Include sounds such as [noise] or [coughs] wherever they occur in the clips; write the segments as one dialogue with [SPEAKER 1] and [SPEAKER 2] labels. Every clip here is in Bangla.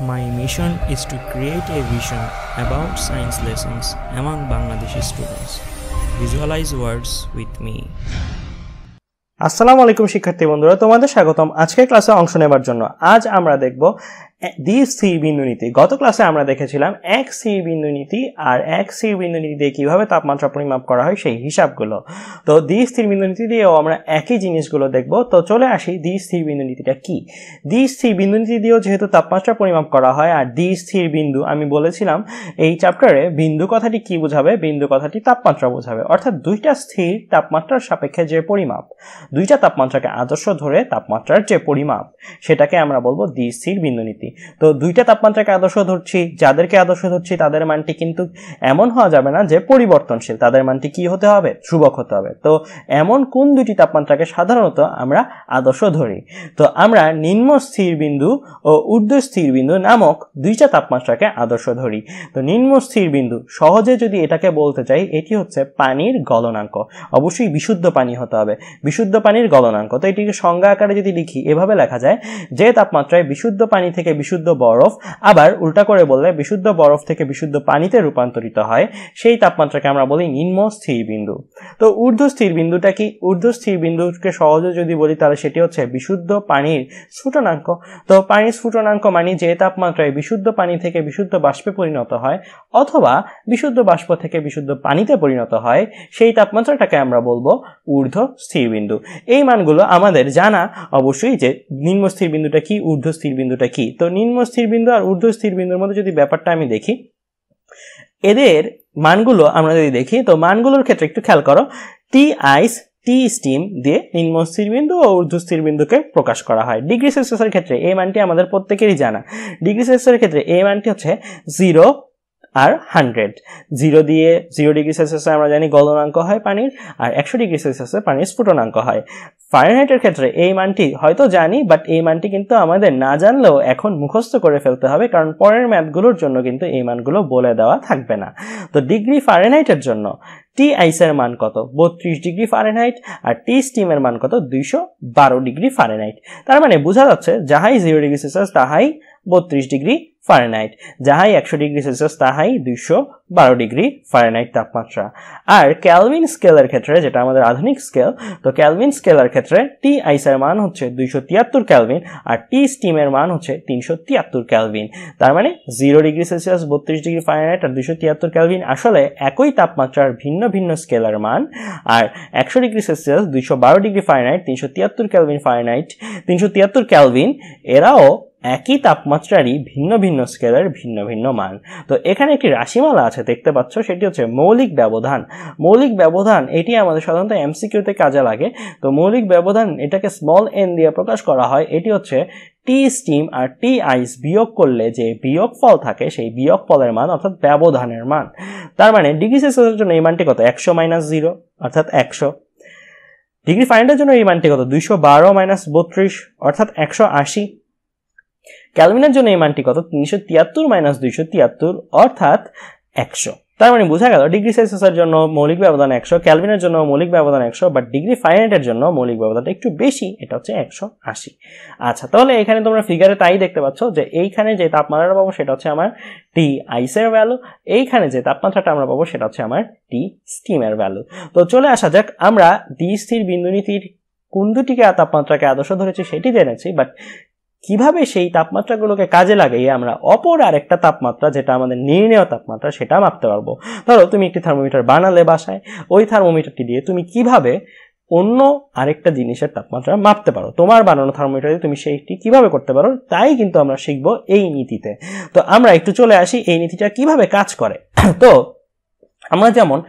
[SPEAKER 1] My mission is to create a vision about science lessons among Bangladeshi students. Visualize words with me.
[SPEAKER 2] আসসালামু আলাইকুম শিক্ষার্থী বন্ধুরা তোমাদের স্বাগতম আজকের ক্লাসে অংশ নেবার জন্য আজ আমরা দেখব দ্বি স্থির বিন্দু নীতি, গত ক্লাসে আমরা দেখেছিলাম এক স্থির বিন্দু নীতি আর এক স্থির বিন্দু নীতি দিয়ে কীভাবে তাপমাত্রা পরিমাপ করা হয় সেই হিসাবগুলো। তো দ্বি স্থির বিন্দু নীতি দিয়েও আমরা একই জিনিসগুলো দেখব। তো চলে আসি দ্বি স্থির বিন্দু নীতিটা কি? দ্বি স্থির বিন্দু নীতি দিয়েও যেহেতু তাপমাত্রা পরিমাপ করা হয় আর দ্বি স্থির বিন্দু, আমি বলেছিলাম এই চ্যাপ্টারে বিন্দু কথাটি কি বোঝাবে? বিন্দু কথাটি তাপমাত্রা বোঝাবে। অর্থাৎ দুইটা স্থির তাপমাত্রার সাপেক্ষে যে পরিমাপ, দুইটা তাপমাত্রাকে আদর্শ ধরে তাপমাত্রার যে পরিমাপ, সেটাকে আমরা বলব দ্বি স্থির বিন্দু নীতি। তো দুইটা তাপমাত্রাকে আদর্শ ধরছি, যাদেরকে আদর্শ ধরছি তাদের মানটি কিন্তু এমন হওয়া যাবে না যে পরিবর্তনশীল, তাদের মানটি কি হতে হবে? ধ্রুবক হতে হবে। তো এমন কোন দুইটি তাপমাত্রাকে সাধারণত আমরা আদর্শ ধরি? তো আমরা নিম্ন স্থির বিন্দু ও ঊর্ধ্ব স্থির বিন্দু নামক দুইটা তাপমাত্রাকে আদর্শ ধরি। তো নিম্ন স্থির বিন্দু, সহজে যদি এটাকে বলতে চাই, এটি হচ্ছে পানির গলনাঙ্ক। অবশ্যই বিশুদ্ধ পানি হতে হবে। বিশুদ্ধ পানির গলনাঙ্ক। তো এটিকে সংজ্ঞা আকারে যদি লিখি, এভাবে লেখা যায়, যে তাপমাত্রায় বিশুদ্ধ পানি থেকে বিশুদ্ধ বরফ, আবার উল্টা করে বললে বিশুদ্ধ বরফ থেকে বিশুদ্ধ পানিতে রূপান্তরিত হয়, সেই তাপমাত্রাকে আমরা বলি নিম্ন স্থির বিন্দু। তো ঊর্ধ্ব স্থির বিন্দুটা কি? ঊর্ধ্ব স্থির বিন্দুকে সহজে যদি বলি তাহলে সেটি হচ্ছে বিশুদ্ধ পানির স্ফুটনাঙ্ক। তো পানির স্ফুটনাঙ্ক মানে যে তাপমাত্রায় বিশুদ্ধ পানি থেকে বিশুদ্ধ বাষ্পে পরিণত হয় অথবা বিশুদ্ধ বাষ্প থেকে বিশুদ্ধ পানিতে পরিণত হয়, সেই তাপমাত্রাটাকে আমরা বলব ঊর্ধ্ব স্থির বিন্দু। এই মানগুলো আমাদের জানা অবশ্যই যে নিম্ন স্থির বিন্দুটা কি, ঊর্ধ্ব স্থির বিন্দুটা কি। তো নিম্ন স্থির বিন্দু আর ঊর্ধ্ব স্থির বিন্দুর মধ্যে যদি ব্যাপারটা আমি দেখি, এদের মানগুলো আমরা যদি দেখি, তো মানগুলোর ক্ষেত্রে একটু খেয়াল করো টি আইস টি স্টিম দিয়ে নিম্ন স্থির বিন্দু ও ঊর্ধ্ব স্থির বিন্দুকে প্রকাশ করা হয়। ডিগ্রি সেলসিয়াসের ক্ষেত্রে এই মানটি আমাদের প্রত্যেকেরই জানা। ডিগ্রি সেলসিয়াসের ক্ষেত্রে এই মানটি হচ্ছে জিরো আর হান্ড্রেড। জিরো দিয়ে জিরো ডিগ্রি সেলসিয়াসে আমরা জানি গলনাঙ্ক হয় পানির, আর একশো ডিগ্রি সেলসিয়াসে পানির স্ফুটনাঙ্ক হয়। ফারেনহাইটের ক্ষেত্রে এই মানটি হয়তো জানি বাট এই মানটি কিন্তু আমাদের না জানলেও এখন মুখস্থ করে ফেলতে হবে, কারণ পরের ম্যাথগুলোর জন্য কিন্তু এই মানগুলো বলে দেওয়া থাকবে না। তো ডিগ্রি ফারেনহাইটের জন্য টি আইসের মান কত? বত্রিশ ডিগ্রি ফারেনহাইট আর টি স্টিমের মান কত? দুইশো বারো ডিগ্রি ফারেনহাইট তার মানে বোঝা যাচ্ছে যাহাই জিরো ডিগ্রি সেলসিয়াস তাহাই বত্রিশ ডিগ্রি ফারেনহাইট যাহাই একশো ডিগ্রি সেলসিয়াস তাহাই দুইশো বারো ডিগ্রি ফারেনহাইট তাপমাত্রা। আর ক্যালভিন স্কেলের ক্ষেত্রে, যেটা আমাদের আধুনিক স্কেল তো ক্যালভিন স্কেলের ক্ষেত্রে টি আইসের মান হচ্ছে দুইশো তিয়াত্তর ক্যালভিন আর টি স্টিমের মান হচ্ছে তিনশো তিয়াত্তর ক্যালভিন তার মানে জিরো ডিগ্রি সেলসিয়াস বত্রিশ ডিগ্রি ফারেনহাইট আর দুইশো তিয়াত্তর ক্যালভিন আসলে একই তাপমাত্রার ভিন্ন ভিন্ন স্কেলের মান। আর একশো ডিগ্রি সেলসিয়াস, দুইশো বারো ডিগ্রি ফারেনহাইট, তিনশো তিয়াত্তর ক্যালভিন ফারেনহাইট, তিনশো তিয়াত্তর ক্যালভিন, এরাও একই তাপমাত্রারই ভিন্ন ভিন্ন স্কেলের, ভিন্ন ভিন্ন মান। তো এখানে একটি রাশিমালা আছে, দেখতে পাচ্ছ, সেটি হচ্ছে মৌলিক ব্যবধান। মৌলিক ব্যবধান, এটি আমাদের সাধারণত এমসিকিউতে কাজে লাগে। তো মৌলিক ব্যবধান, এটাকে স্মল এন দিয়ে প্রকাশ করা হয়, এটি হচ্ছে টি স্টিম আর টি আইস বিয়োগ করলে যে বিয়োগ ফল থাকে, সেই বিয়োগ ফলের মান অর্থাৎ ব্যবধানের মান। তার মানে ডিগ্রি সেলসিয়াসের জন্য এই মানটি কত? একশো মাইনাস জিরো অর্থাৎ একশো। ডিগ্রি ফাইনালের জন্য এই মানটি কত? দুইশো বারো মাইনাস বত্রিশ, অর্থাৎ একশো আশি। ক্যালভিনের জন্য এই মানটি কত? তিনশো তিয়াত্তর মাইনাস দুইশো তিয়াত্তর, অর্থাৎ একশো। তার মানে বোঝা গেল ডিগ্রি সেলসিয়াসের জন্য মৌলিক ব্যবধান একশো, ক্যালভিনের জন্য মৌলিক ব্যবধান একশো বাট ডিগ্রি ফাইনাইটের জন্য মৌলিক ব্যবধানটা একটু বেশি, এটা হচ্ছে একশো আশি। আচ্ছা তাহলে এখানে তোমরা ফিগারে তাই দেখতে পাচ্ছ যে এইখানে যে তাপমাত্রাটা পাবো সেটা হচ্ছে আমার টি আইসের ভ্যালু এইখানে যে তাপমাত্রাটা আমরা পাবো সেটা হচ্ছে আমার টি স্টিমের ভ্যালু তো চলে আসা যাক, আমরা দ্বি স্থির বিন্দু নীতির কোন দুটিকে তাপমাত্রাকে আদর্শ ধরেছি সেটি জেনেছি বাট কীভাবে সেই তাপমাত্রাগুলোকে কাজে লাগিয়ে আমরা অপর আরেকটা তাপমাত্রা, যেটা আমাদের নির্ণেয় তাপমাত্রা, সেটা মাপতে পারব? ধরো, তুমি একটি থার্মোমিটার বানালে বাসায়, ওই থার্মোমিটারটি দিয়ে তুমি কীভাবে অন্য আরেকটা জিনিসের তাপমাত্রা মাপতে পারো? তোমার বানানো থার্মোমিটার দিয়ে তুমি সেইটি কীভাবে করতে পারো? তাই কিন্তু আমরা শিখব এই নীতিতে। তো আমরা একটু চলে আসি, এই নীতিটা কীভাবে কাজ করে? [coughs] তো, আমরা যেমন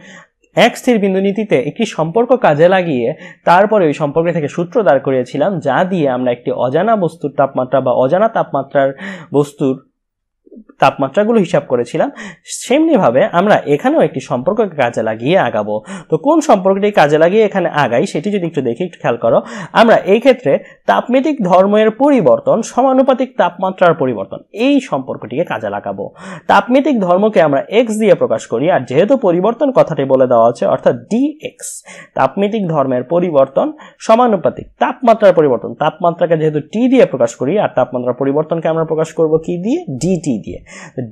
[SPEAKER 2] এক স্থির বিন্দু নীতিতে একটি সম্পর্ক কাজে লাগিয়ে তারপরে ওই সম্পর্ক থেকে সূত্র দাঁড় করিয়েছিলাম, যা দিয়ে আমরা একটি অজানা বস্তুর তাপমাত্রা বা অজানা তাপমাত্রার বস্তুর তাপমাত্রাগুলো হিসাব করেছিলাম, সেমনিভাবে আমরা এখানেও একটি সম্পর্ককে কাজে লাগিয়ে আগাবো। তো কোন সম্পর্কটি কাজে লাগিয়ে এখানে আগাই সেটি যদি একটু দেখি একটু খেয়াল করো, আমরা এই ক্ষেত্রে তাপমেটিক ধর্মের পরিবর্তন, সমানুপাতিক তাপমাত্রার পরিবর্তন, এই সম্পর্কটিকে কাজে লাগাবো। তাপমেটিক ধর্মকে আমরা এক্স দিয়ে প্রকাশ করি, আর যেহেতু পরিবর্তন কথাটি বলে দেওয়া আছে অর্থাৎ ডি এক্স তাপমেটিক ধর্মের পরিবর্তন, সমানুপাতিক তাপমাত্রার পরিবর্তন, তাপমাত্রাকে যেহেতু টি দিয়ে প্রকাশ করি, আর তাপমাত্রার পরিবর্তনকে আমরা প্রকাশ করব কি দিয়ে? ডিটি দিয়ে।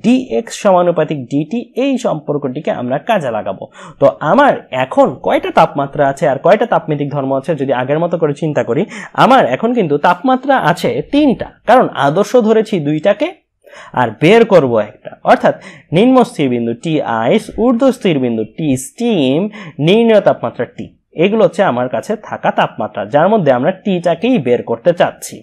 [SPEAKER 2] ডি এক্স সমানুপাতিক ডিটি এই সম্পর্কটিকে আমরা কাজে লাগাবো। তো আমার এখন কয়টা তাপমাত্রা আছে আর কয়টা তাপমেটিক ধর্ম আছে যদি আগের মতো করে চিন্তা করি, আমার এখন কিন্তু তাপমাত্রা আছে তিনটা। কারণ আদর্শ ধরেছি দুইটাকে আর বের করব একটা। অর্থাৎ নিম্ন স্থির বিন্দু টি আইস ঊর্ধ্ব স্থির বিন্দু টি স্টিম নির্ণয় তাপমাত্রা টি এগুলো হচ্ছে আমার কাছে থাকা তাপমাত্রা, যার মধ্যে আমরা টিটাকেই বের করতে চাচ্ছি।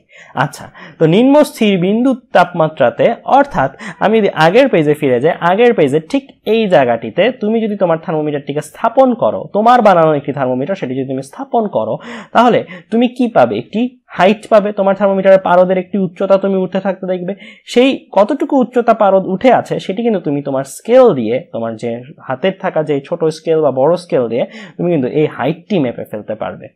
[SPEAKER 2] আচ্ছা তো নিম্ন স্থির বিন্দু তাপমাত্রাতে, অর্থাৎ আমি যদি আগের পেজে ফিরে যাই, আগের পেজে ঠিক এই জায়গাটিতে তুমি যদি তোমার থার্মোমিটারটিকে স্থাপন করো, তোমার বানানো একটি থার্মোমিটার সেটি যদি তুমি স্থাপন করো, তাহলে তুমি কি পাবে? একটি হাইট পাবে, তোমার থার্মোমিটারের পারদের একটি উচ্চতা তুমি উঠতে থাকতে দেখবে। সেই কতটুকু উচ্চতা পারদ উঠে আছে, সেটি কিন্তু তুমি তোমার স্কেল দিয়ে, তোমার যে হাতের থাকা যে ছোট স্কেল বা বড় স্কেল দিয়ে, তুমি কিন্তু এই হাইটটি মেপে ফেলতে পারবে।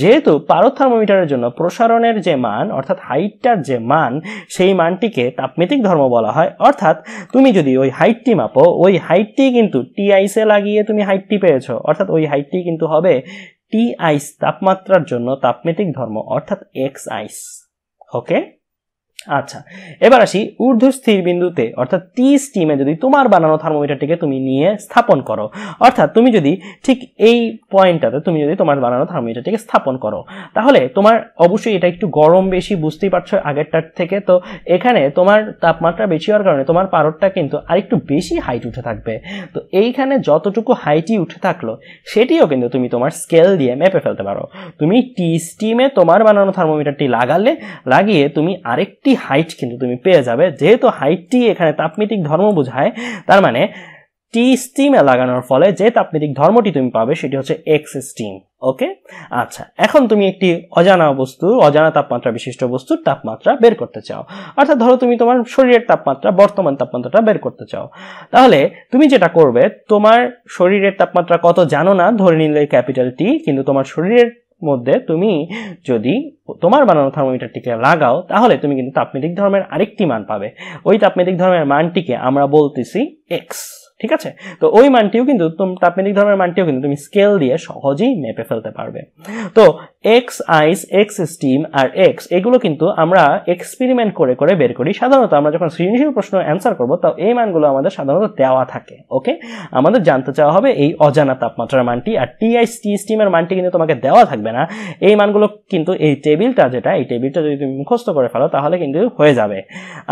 [SPEAKER 2] যেহেতু পারদ থার্মোমিটারের জন্য প্রসারণের যে মান অর্থাৎ হাইটটার যে মান, সেই মানটিকে তাপমিতিক ধর্ম বলা হয়। অর্থাৎ তুমি যদি ওই হাইটটি মাপো, ওই হাইটটি কিন্তু টিআইসে লাগিয়ে তুমি হাইটটি পেয়েছ। অর্থাৎ ওই হাইটটি কিন্তু হবে টি আইস তাপমাত্রার জন্য তাপমিতিক ধর্ম, অর্থাৎ এক্স আইস ওকে আচ্ছা এবার আসি ঊর্ধ্ব স্থির বিন্দুতে, অর্থাৎ টি স্টিমে যদি তোমার বানানো থার্মোমিটারটিকে তুমি নিয়ে স্থাপন করো, অর্থাৎ তুমি যদি ঠিক এই পয়েন্টটাতে তুমি যদি তোমার বানানো থার্মোমিটারটিকে স্থাপন করো, তাহলে তোমার অবশ্যই এটা একটু গরম বেশি, বুঝতেই পারছ আগেরটার থেকে, তো এখানে তোমার তাপমাত্রা বেশি হওয়ার কারণে তোমার পারদটা কিন্তু আরেকটু বেশি হাইট উঠে থাকবে। তো এইখানে যতটুকু হাইটই উঠে থাকল, সেটিও কিন্তু তুমি তোমার স্কেল দিয়ে মেপে ফেলতে পারো। তুমি টি স্টিমে তোমার বানানো থার্মোমিটারটি লাগালে, লাগিয়ে তুমি আরেকটি হাইট কিন্তু তুমি পেয়ে যাবে। যেহেতু হাইটটি এখানে তাপমিতিক ধর্ম বোঝায়, তার মানে টি স্টিমে লাগানোর ফলে যে তাপমিতিক ধর্মটি তুমি পাবে সেটি হচ্ছে এক্স স্টিম ওকে আচ্ছা এখন তুমি একটি অজানা বস্তু, অজানা তাপমাত্রা বিশিষ্ট বস্তুর তাপমাত্রা বের করতে চাও। অর্থাৎ ধরো তুমি তোমার শরীরের তাপমাত্রা, বর্তমান তাপমাত্রাটা বের করতে চাও। তাহলে তুমি যেটা করবে, তোমার শরীরের তাপমাত্রা কত জানো না, ধরে নিলে ক্যাপিটাল টি কিন্তু তোমার শরীরের মধ্যে তুমি যদি তোমার বানানো থার্মোমিটারটিকে লাগাও, তাহলে তুমি কিন্তু তাপমেটিক ধর্মের আরেকটি মান পাবে। ওই তাপমেটিক ধর্মের মানটিকে আমরা বলতেছি এক্স ঠিক আছে? তো ওই মানটিও কিন্তু তাপমেতিক ধর্মের মানটিও কিন্তু তুমি স্কেল দিয়ে সহজেই মেপে ফেলতে পারবে। তো এক্স আইস এক্স স্টিম আর এক্স এগুলো কিন্তু আমরা এক্সপেরিমেন্ট করে করে বের করি। সাধারণত আমরা যখন সৃজনশীল প্রশ্ন অ্যান্সার করব তো এই মানগুলো আমাদের সাধারণত দেওয়া থাকে ওকে আমাদের জানতে চাওয়া হবে এই অজানা তাপমাত্রার মানটি, আর টি আইস টি স্টিমের মানটি কিন্তু তোমাকে দেওয়া থাকবে না। এই মানগুলো কিন্তু এই টেবিলটা যেটা, এই টেবিলটা যদি তুমি মুখস্থ করে ফেলো, তাহলে কিন্তু হয়ে যাবে।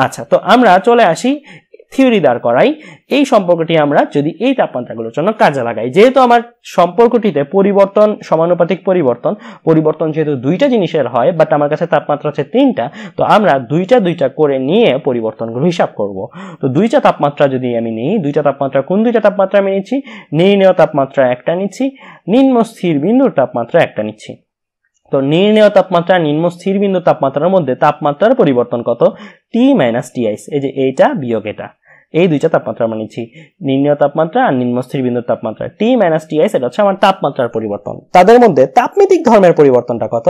[SPEAKER 2] আচ্ছা তো আমরা চলে আসি থিওরি দাঁড় করাই, এই সম্পর্কটি আমরা যদি এই তাপমাত্রাগুলোর জন্য কাজে লাগাই, যেহেতু আমার সম্পর্কটিতে পরিবর্তন, সমানুপাতিক পরিবর্তন পরিবর্তন যেহেতু দুইটা জিনিসের হয় বাট আমার কাছে তাপমাত্রা আছে তিনটা, তো আমরা দুইটা দুইটা করে নিয়ে পরিবর্তনগুলো হিসাব করব। তো দুইটা তাপমাত্রা যদি আমি নিই, দুইটা তাপমাত্রা কোন দুইটা তাপমাত্রা আমি নিচ্ছি? নির্ণয় তাপমাত্রা একটা নিচ্ছি, নিম্ন স্থির বিন্দুর তাপমাত্রা একটা নিচ্ছি। তো নির্ণয় তাপমাত্রা, নিম্ন স্থির বিন্দু তাপমাত্রার মধ্যে তাপমাত্রার পরিবর্তন কত? টি মাইনাস টি আইস এই যে এইটা বিয়োগ এটা। এই দুইটা তাপমাত্রা আমরা নিচ্ছি। নিম্নীয় তাপমাত্রা আর নিম্ন স্থির বিন্দুর তাপমাত্রা। টি মাইনাস টি আই সেটা হচ্ছে আমার তাপমাত্রার পরিবর্তন। তাদের মধ্যে তাপমিতিক ধর্মের পরিবর্তনটা কত?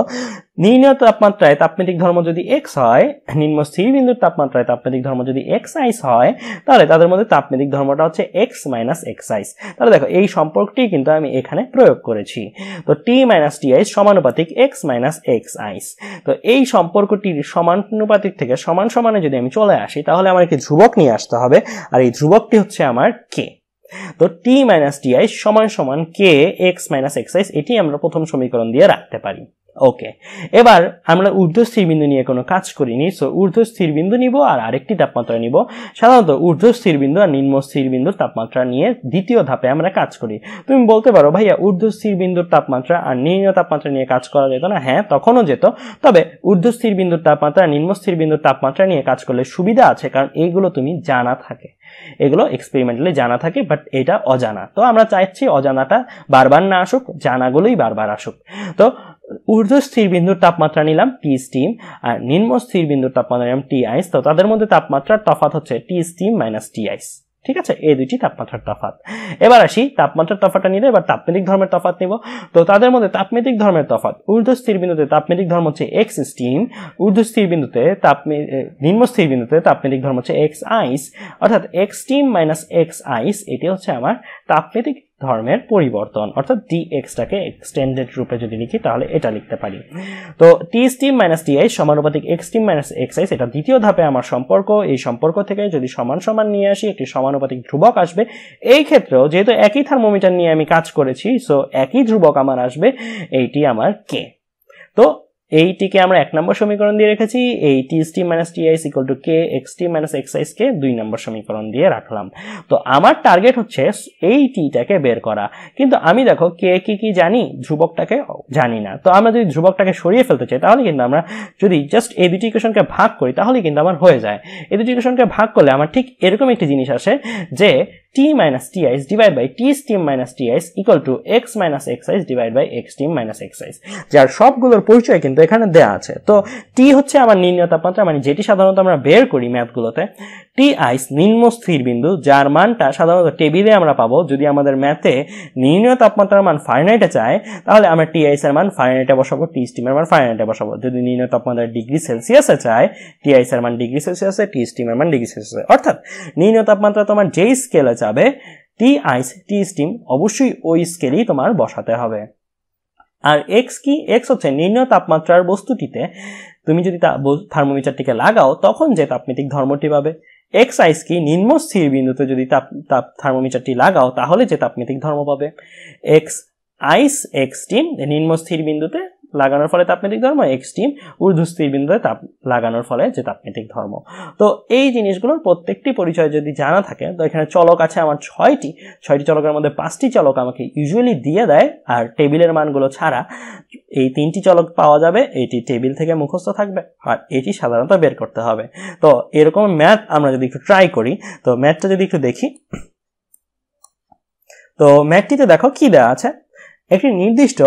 [SPEAKER 2] নির্ণীয় তাপমাত্রায় তাপমিতিক ধর্ম যদি এক্স হয়, নিম্ন স্থির বিন্দুর তাপমাত্রায় তাপমিতিক ধর্ম যদি এক্স আইস হয়, তাহলে তাদের মধ্যে তাপমিতিক ধর্মটা হচ্ছে এক্স মাইনাস এক্স আইস তাহলে দেখো, এই সম্পর্কটি কিন্তু আমি এখানে প্রয়োগ করেছি। তো টি মাইনাস টি আইস সমানুপাতিক এক্স মাইনাস এক্স আইস তো এই সম্পর্কটির সমানুপাতিক থেকে সমান সমানে যদি আমি চলে আসি, তাহলে আমার একটি ধ্রুবক নিয়ে আসতে হবে। আর এই ধ্রুবকটি হচ্ছে আমার কে তো টি মাইনাস টি আই সমান সমান কে এক্স মাইনাস এক্স এটি আমরা প্রথম সমীকরণ দিয়ে রাখতে পারি। ওকে এবার আমরা ঊর্ধ্ব স্থির বিন্দু নিয়ে কোনো কাজ করিনি সো ঊর্ধ্ব স্থির বিন্দু নিব আর আরেকটি তাপমাত্রা নিব। সাধারণত ঊর্ধ্ব স্থির বিন্দু আর নিম্ন স্থির বিন্দুর তাপমাত্রা নিয়ে দ্বিতীয় ধাপে আমরা কাজ করি। তুমি বলতে পারো, ভাইয়া ঊর্ধ্ব স্থির বিন্দুর তাপমাত্রা আর নিম্ন তাপমাত্রা নিয়ে কাজ করা যেত না? হ্যাঁ তখনও যেত। তবে ঊর্ধ্ব স্থির বিন্দুর তাপমাত্রা নিম্ন স্থির বিন্দুর তাপমাত্রা নিয়ে কাজ করলে সুবিধা আছে, কারণ এইগুলো তুমি জানা থাকে। এগুলো এক্সপেরিমেন্টালি জানা থাকে বাট এটা অজানা। তো আমরা চাইছি অজানাটা বারবার না আসুক, জানাগুলোই বারবার আসুক। তো ঊর্ধ্ব স্থিরবিন্দুর তাপমাত্রা নিলাম টি স্টিম আর নিম্ন স্থিরবিন্দুর তাপমাত্রা নিলাম টি আইস তো তাদের মধ্যে তাপমাত্রার তফাত হচ্ছে টি স্টিম মাইনাস টি আইস ঠিক আছে? এই দুইটি তাপমাত্রার তফাৎ। এবার আসি তাপমাত্রার তফাটা নিলে এবার তাপমেতিক ধর্মের তফাৎ নিব। তো তাদের মধ্যে তাপমেতিক ধর্মের তফাৎ ঊর্ধ্ব স্থির বিন্দুতে তাপমেতিক ধর্ম হচ্ছে এক্স স্টিম ঊর্ধ্ব স্থির বিন্দুতে তাপ নিম্ন স্থির বিন্দুতে তাপমেতিক ধর্ম হচ্ছে এক্স আইস অর্থাৎ X steam minus X ice এটি হচ্ছে আমার তাপমেতিক ধর্মের পরিবর্তন, অর্থাৎ ডি এক্সটাকে এক্সটেন্ডেড রূপে যদি লিখি, তাহলে এটা লিখতে পারি। তো T steam minus T ice সমানুপাতিক X steam minus X ice এটা দ্বিতীয় ধাপে আমার সম্পর্ক, এই সম্পর্ক থেকে যদি সমান সমান নিয়ে আসি, একটি সমানুপাতিক ধ্রুবক আসবে। এই ক্ষেত্রেও যেহেতু একই থার্মোমিটার নিয়ে আমি কাজ করেছি সো একই ধ্রুবক আমার আসবে, এইটি আমার কে তো এইটিকে আমরা এক নম্বর সমীকরণ দিয়ে রেখেছি, এই T S T minus T ice equal to K X T minus X ice K দুই নম্বর সমীকরণ দিয়ে রাখলাম। তো আমার টার্গেট হচ্ছে এই টিটাকে বের করা। কিন্তু আমি দেখো, কে কি কি জানি, ধ্রুবকটাকে জানি না। তো আমরা যদি ধ্রুবকটাকে সরিয়ে ফেলতে চাই, তাহলে কিন্তু আমরা যদি জাস্ট এই দুটি ইকুয়েশনকে ভাগ করি, তাহলে কিন্তু আমার হয়ে যায়। এই দুটি ইকুয়েশনকে ভাগ করলে আমার ঠিক এরকম একটি জিনিস আসে যে t minus ti is divided by t steam minus ti is equal to x minus x is divided by x steam minus x is যার সবগুলোর পরিচয় কিন্তু এখানে দেয়া আছে তো t হচ্ছে আমার নির্ণয় তাপমাত্রা মানে যেটি সাধারণত আমরা বের করি ম্যাথগুলোতে টি আইস নিম্ন স্থির বিন্দু যার মানটা সাধারণত টেবিলে আমরা পাবো। যদি আমাদের ম্যাথে নির্ণয় তাপমাত্রার মান ফারেনহাইটে চায়, তাহলে আমরা টি আইস এর মান ফারেনহাইটে বসাবো, টি স্টিমের মান ফারেনহাইটে বসাবো। যদি নির্ণয় তাপমাত্রা ডিগ্রি সেলসিয়াসে চায়, টি আইস এর মান ডিগ্রি সেলসিয়াসে, টি স্টিমের মান ডিগ্রি সেলসিয়াসে। অর্থাৎ নির্ণয় তাপমাত্রা তোমার যেই স্কেলে যাবে, টি আইস, টি স্টিম অবশ্যই ওই স্কেলেই তোমার বসাতে হবে। আর এক্স কি? এক্স হচ্ছে নিম্ন তাপমাত্রার বস্তুটিতে তুমি যদি থার্মোমিটারটিকে লাগাও, তখন যে তাপমিতিক ধর্মটি পাবে। এক্স আইস কি নিম্ন স্থির বিন্দুতে যদি তাপ তাপ থার্মোমিটারটি লাগাও, তাহলে যে তাপমিতিক ধর্ম পাবে? এক্স আইস এক্স টিম নিম্ন স্থির বিন্দুতে লাগানোর ফলে তাপমেতিক ধর্ম এক্সট্রিম ঊর্ধ্বস্থির বিন্দুতে তাপ লাগানোর ফলে যে তাপমেতিক ধর্ম। তো এই জিনিসগুলোর প্রত্যেকটি পরিচয় যদি জানা থাকে, তো এখানে চলক আছে আমার ছয়টি। ছয়টি চলকের মধ্যে পাঁচটি চলক আমাকে ইউজুয়ালি দিয়ে দেয়, আর টেবিলের মানগুলো ছাড়া এই তিনটি চলক পাওয়া যাবে, এটি টেবিল থেকে মুখস্থ থাকবে, আর এটি সাধারণত বের করতে হবে। তো এরকম ম্যাথ আমরা যদি একটু ট্রাই করি, তো ম্যাথটা যদি একটু দেখি। তো ম্যাথটিতে দেখো কি দেওয়া আছে? একটি নির্দিষ্ট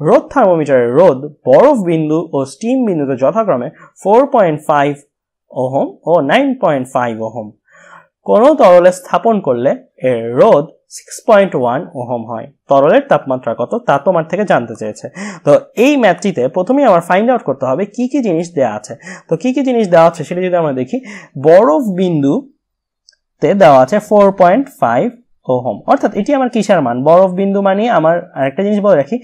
[SPEAKER 2] রোদ থার্মোমিটারের রোদ বরফ বিন্দু ও স্টিম বিন্দুতে যথাক্রমে ফোর পয়েন্ট ফাইভ ওহম ও নাইন পয়েন্ট ফাইভ ওহম। কোনো তরলে স্থাপন করলে এর রোদ সিক্স পয়েন্ট ওয়ান ওহম হয়। তরলের তাপমাত্রা কত তা তোমার থেকে জানতে চেয়েছে। তো এই ম্যাথটিতে প্রথমেই আমার ফাইন্ড আউট করতে হবে কি কি জিনিস দেওয়া আছে। তো কি কি জিনিস দেওয়া আছে সেটা যদি আমরা দেখি, বরফ বিন্দুতে দেওয়া আছে ফোর পয়েন্ট ফাইভ ওহম অর্থাৎ এটি আমার কিসের মান। বরফ বিন্দু মানে আমার আরেকটা জিনিস বলে রাখি,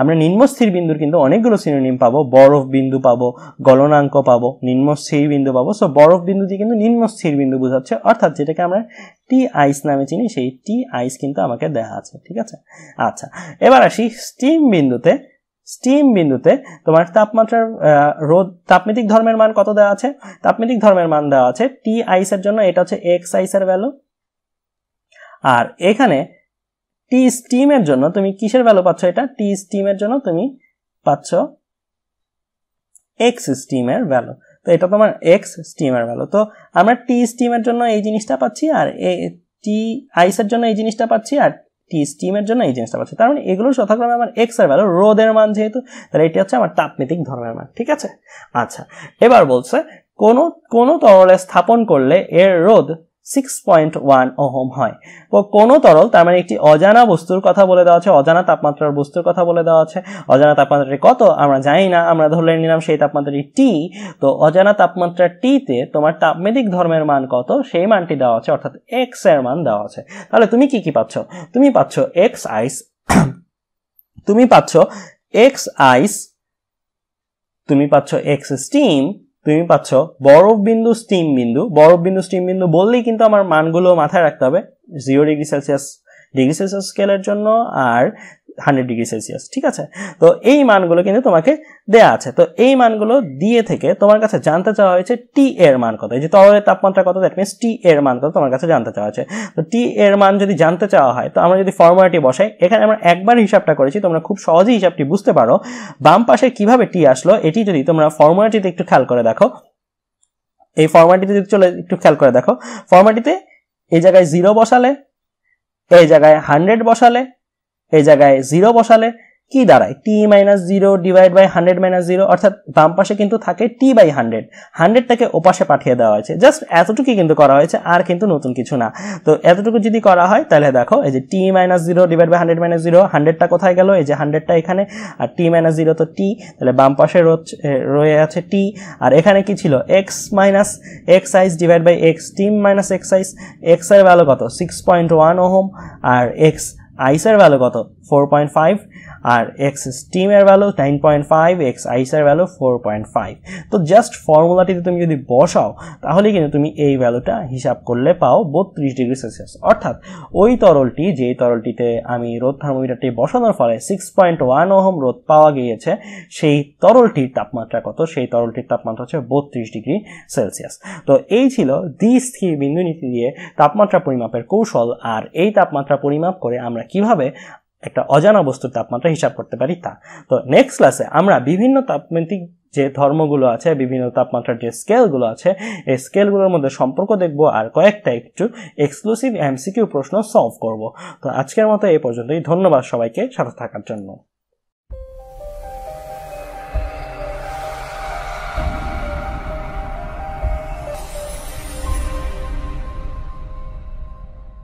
[SPEAKER 2] আমরা নিম্নস্থির বিন্দুর কিন্তু অনেকগুলো সিনোনিম পাবো। বরফ বিন্দু পাবো, গলনাঙ্ক পাবো নিম্নস্থির বিন্দু পাবো। সো বরফ বিন্দুটি কিন্তু নিম্নস্থির বিন্দু বোঝাচ্ছে। অর্থাৎ যেটাকে আমরা টি আইস নামে চিনি, সেই টি আইস কিন্তু আমাকে দেওয়া আছে, ঠিক আছে? আচ্ছা এবার আসি স্টিম বিন্দুতে। স্টিম বিন্দুতে তোমার তাপমাত্রার রোদ তাপমিতিক ধর্মের মান কত দেওয়া আছে? তাপমিতিক ধর্মের মান দেওয়া আছে টি আইসের জন্য। এটা হচ্ছে এক্স আইসের ভ্যালু আর এখানে টি স্টিমের জন্য তুমি কিসের ভ্যালু পাচ্ছ এটা? টি স্টিমের জন্য তুমি পাচ্ছ এক্স স্টিমের ভ্যালু তো এটা তোমার এক্স স্টিমের ভ্যালু তো আমরা টি স্টিমের জন্য এই জিনিসটা পাচ্ছি আর টি আইসের জন্য এই জিনিসটা পাচ্ছি আর টি স্টিমের জন্য এই জিনিসটা পাচ্ছি। তার মানে এগুলো যথাক্রমে আমার এক্সের ভ্যালু রোদের মান যেহেতু, তাহলে এটি হচ্ছে আমার তাপমিতিক ধর্মের মান, ঠিক আছে? আচ্ছা এবার বলছে কোনো কোনো তরলে স্থাপন করলে এর রোদ সিক্স পয়েন্ট ওয়ান ওহম হয়। কোনো তরল, তার মানে একটি অজানা বস্তুর কথা বলে দেওয়া আছে, অজানা তাপমাত্রার বস্তুর কথা বলে দেওয়া আছে। অজানা তাপমাত্রাটি কত? আমরা জানি না, আমরা ধরে নিলাম সেই তাপমাত্রাটি টি তো অজানা তাপমাত্রা টিতে তোমার তাপমেদিক ধর্মের মান কত? সেই মানটি দেওয়া আছে, অর্থাৎ এক্সের মান দেওয়া আছে। তাহলে তুমি কি কি পাচ্ছ? তুমি পাচ্ছ এক্স আইস তুমি পাচ্ছ এক্স আইস তুমি পাচ্ছ এক্স স্টিম তুমি পাচ্ছ বরফ বিন্দু স্টিম বিন্দু। বরফ বিন্দু স্টিম বিন্দু বললেই কিন্তু আমার মানগুলো মাথায় রাখতে হবে। Zero degree Celsius degree Celsius স্কেলের জন্য আর হান্ড্রেড ডিগ্রি সেলসিয়াস, ঠিক আছে? তো এই মানগুলো কিন্তু তোমাকে দেয়া আছে। তো এই মানগুলো দিয়ে থেকে তোমার কাছে জানতে চাওয়া হয়েছে টি এর মান কত। এই যে তরলের তাপমাত্রা কত দ্যাট মিনস টি এর মান কত তোমার কাছে জানতে চাওয়া হয়েছে। তো টি এর মান যদি জানতে চাওয়া হয়, তো আমরা যদি ফর্মুলাটি বসাই, এখানে আমরা একবার হিসাবটা করেছি, তোমরা খুব সহজেই হিসাবটি বুঝতে পারো। বাম পাশে কীভাবে টি আসলো, এটি যদি তোমরা ফর্মুলাটিতে একটু খেয়াল করে দেখো। এই ফর্মাটিতে যদি চলে একটু খেয়াল করে দেখো ফর্মাটিতে এই জায়গায় জিরো বসালে এই জায়গায় হান্ড্রেড বসালে এই জায়গায় জিরো বসালে কি দাঁড়ায়? T minus zero divide by hundred minus zero অর্থাৎ বাম পাশে কিন্তু থাকে টি বাই হান্ড্রেড হান্ড্রেডটাকে ওপাশে পাঠিয়ে দেওয়া হয়েছে। জাস্ট এতটুকুই কিন্তু করা হয়েছে, আর কিন্তু নতুন কিছু না। তো এতটুকু যদি করা হয়, তাহলে দেখো, এই যে T minus zero divide by hundred minus zero হান্ড্রেডটা কোথায় গেল? এই যে হান্ড্রেডটা এখানে, আর টি মাইনাস জিরো তো টি তাহলে বাম পাশে রয়ে আছে টি আর এখানে কি ছিল? X minus X ice divide by X T minus X ice এক্সের ভ্যালু কত? সিক্স পয়েন্ট ওয়ান ওহম, আর এক্স আইসের ভ্যালু কত? ফোর পয়েন্ট ফাইভ আর X স্টিমের value nine point five X আইসের value four point five তো জাস্ট ফর্মুলাটিতে তুমি যদি বসাও, তাহলে কিন্তু তুমি এই ভ্যালুটা হিসাব করলে পাও বত্রিশ ডিগ্রি সেলসিয়াস। অর্থাৎ ওই তরলটি, যেই তরলটিতে আমি রোদ থার্মোমিটারটি বসানোর ফলে সিক্স পয়েন্ট ওয়ান ওহম রোদ পাওয়া গিয়েছে, সেই তরলটির তাপমাত্রা কত? সেই তরলটির তাপমাত্রা হচ্ছে বত্রিশ ডিগ্রি সেলসিয়াস। তো এই ছিল দ্বিস্থির বিন্দু নীতি দিয়ে তাপমাত্রা পরিমাপের কৌশল, আর এই তাপমাত্রা পরিমাপ করে আমরা কীভাবে একটা অজানা বস্তুর তাপমাত্রা হিসাব করতে পারি তা। তো নেক্সট ক্লাসে আমরা বিভিন্ন তাপমাত্রিক যে ধর্মগুলো আছে, বিভিন্ন তাপমাত্রার যে স্কেলগুলো আছে, এই স্কেলগুলোর মধ্যে সম্পর্ক দেখব আর কয়েকটা একটু এক্সক্লুসিভ এমসিকিউ প্রশ্ন সলভ করব। তো আজকের মতো এই পর্যন্তই। ধন্যবাদ সবাইকে সাথে থাকার জন্য।